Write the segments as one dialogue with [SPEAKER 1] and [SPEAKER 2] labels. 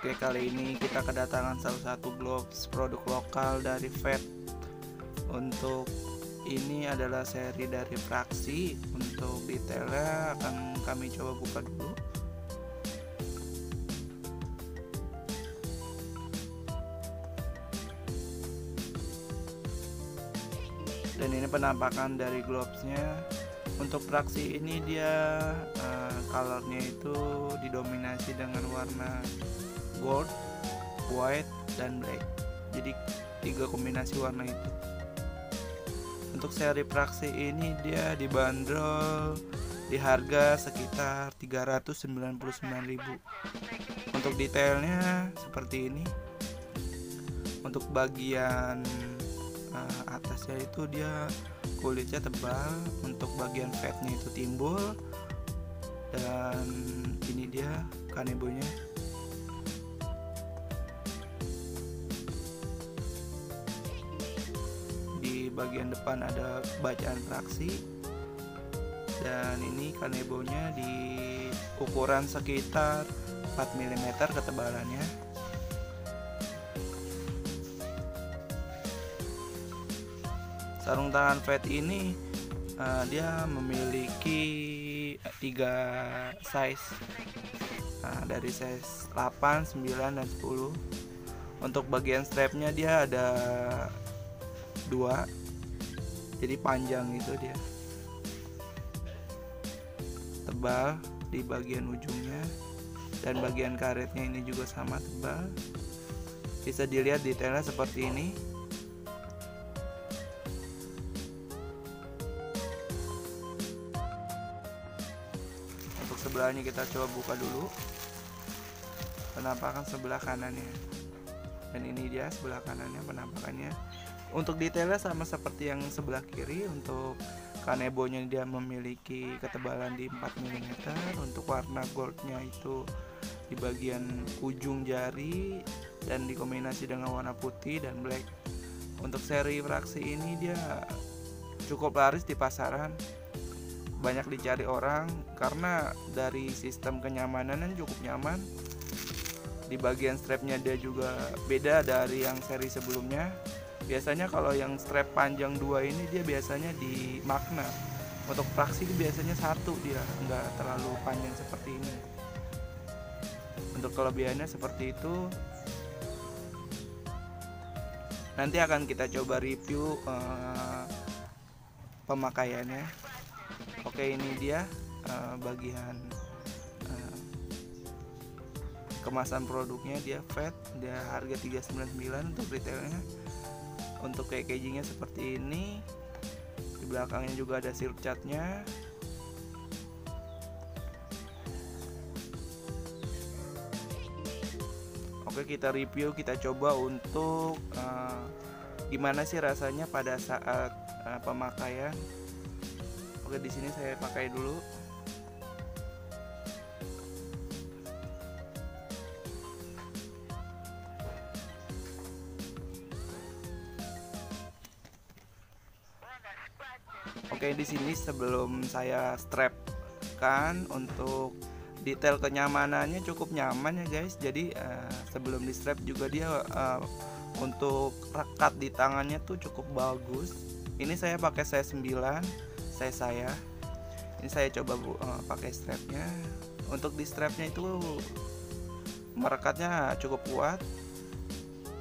[SPEAKER 1] Oke kali ini kita kedatangan salah satu gloves produk lokal dari FED Untuk ini adalah seri dari fraksi Untuk detailnya akan kami coba buka dulu Dan ini penampakan dari glovesnya untuk fraksi ini dia uh, colornya itu didominasi dengan warna gold, white, dan black. Jadi tiga kombinasi warna itu. Untuk seri praksi ini dia dibanderol di harga sekitar 399.000. Untuk detailnya seperti ini. Untuk bagian uh, atasnya itu dia kulitnya tebal, untuk bagian fatnya itu timbul dan ini dia kanebonya bagian depan ada bacaan fraksi dan ini kanebonya di ukuran sekitar 4 mm ketebalannya. Sarung tangan fat ini uh, dia memiliki tiga size. Nah, dari size 8, 9, dan 10 untuk bagian strapnya dia ada dua jadi panjang itu dia. Tebal di bagian ujungnya dan bagian karetnya ini juga sama tebal. Bisa dilihat detailnya seperti ini. Untuk sebelahnya kita coba buka dulu. Penampakan sebelah kanannya. Dan ini dia sebelah kanannya penampakannya untuk detailnya sama seperti yang sebelah kiri untuk kanebonya dia memiliki ketebalan di 4 mm untuk warna goldnya itu di bagian ujung jari dan dikombinasi dengan warna putih dan black. Untuk seri fraksi ini dia cukup laris di pasaran. Banyak dicari orang karena dari sistem kenyamanan cukup nyaman. Di bagian strapnya dia juga beda dari yang seri sebelumnya biasanya kalau yang strap panjang dua ini dia biasanya di makna untuk fraksi biasanya satu dia nggak terlalu panjang seperti ini. Untuk kelebihannya seperti itu. Nanti akan kita coba review uh, pemakaiannya. Oke ini dia uh, bagian uh, kemasan produknya. Dia fat dia harga 399 untuk retailnya untuk packagingnya seperti ini. Di belakangnya juga ada sirup catnya oke kita review kita coba untuk uh, gimana sih rasanya pada saat uh, pemakaian. Oke di sini saya pakai dulu Oke, di sini sebelum saya strap kan untuk detail kenyamanannya cukup nyaman ya guys. Jadi uh, sebelum di strap juga dia uh, untuk rekat di tangannya tuh cukup bagus. Ini saya pakai saya 9, saya saya. Ini saya coba bu, uh, pakai strapnya. Untuk di strapnya itu merekatnya cukup kuat.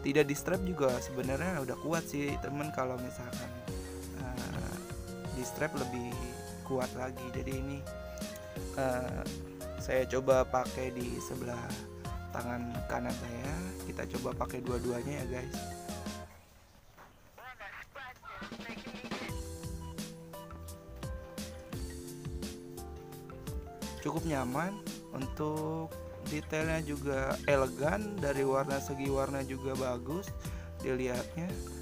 [SPEAKER 1] Tidak di strap juga sebenarnya udah kuat sih temen kalau misalkan di strap lebih kuat lagi. Jadi ini uh, saya coba pakai di sebelah tangan kanan saya. Kita coba pakai dua-duanya ya guys. Cukup nyaman. Untuk detailnya juga elegan. Dari warna segi warna juga bagus dilihatnya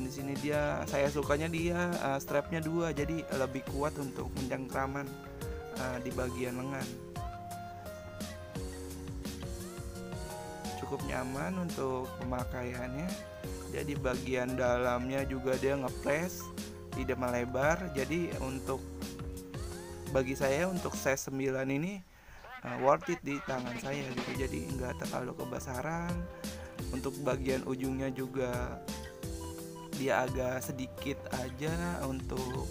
[SPEAKER 1] dan di sini dia saya sukanya dia uh, strapnya dua jadi lebih kuat untuk mencengkraman uh, di bagian lengan. Cukup nyaman untuk pemakaiannya. Jadi bagian dalamnya juga dia ngepres tidak melebar. Jadi untuk bagi saya untuk size 9 ini uh, worth it di tangan saya gitu. Jadi nggak terlalu kebesaran. Untuk bagian ujungnya juga dia agak sedikit aja untuk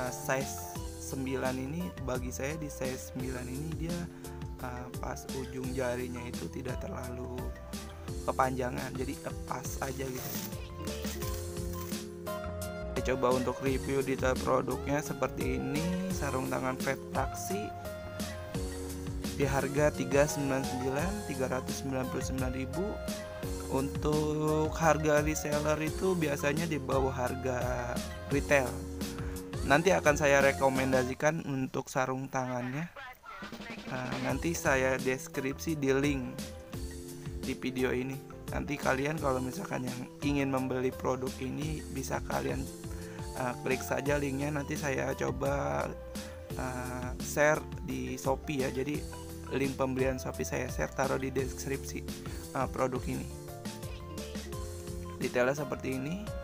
[SPEAKER 1] uh, size 9 ini bagi saya di size 9 ini dia uh, pas ujung jarinya itu tidak terlalu kepanjangan jadi pas aja gitu. Saya coba untuk review detail produknya seperti ini sarung tangan fat taksi di harga 399 399.000 untuk harga reseller itu biasanya di bawah harga retail. Nanti akan saya rekomendasikan untuk sarung tangannya. Nah, nanti saya deskripsi di link di video ini. Nanti kalian kalau misalkan yang ingin membeli produk ini bisa kalian uh, klik saja linknya. Nanti saya coba uh, share di Shopee ya. Jadi link pembelian Shopee saya share taruh di deskripsi uh, produk ini detailnya seperti ini